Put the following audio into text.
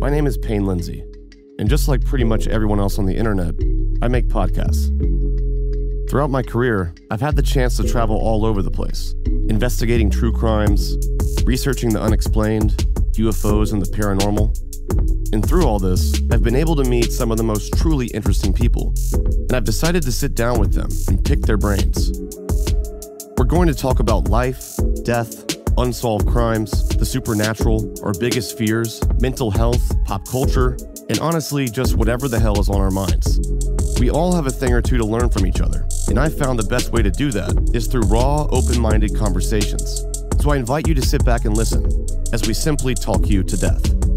My name is Payne Lindsey, and just like pretty much everyone else on the internet, I make podcasts. Throughout my career, I've had the chance to travel all over the place, investigating true crimes, researching the unexplained, UFOs, and the paranormal. And through all this, I've been able to meet some of the most truly interesting people, and I've decided to sit down with them and pick their brains. We're going to talk about life, death, unsolved crimes, the supernatural, our biggest fears, mental health, pop culture, and honestly, just whatever the hell is on our minds. We all have a thing or two to learn from each other, and I found the best way to do that is through raw, open minded conversations. So I invite you to sit back and listen as we simply talk you to death.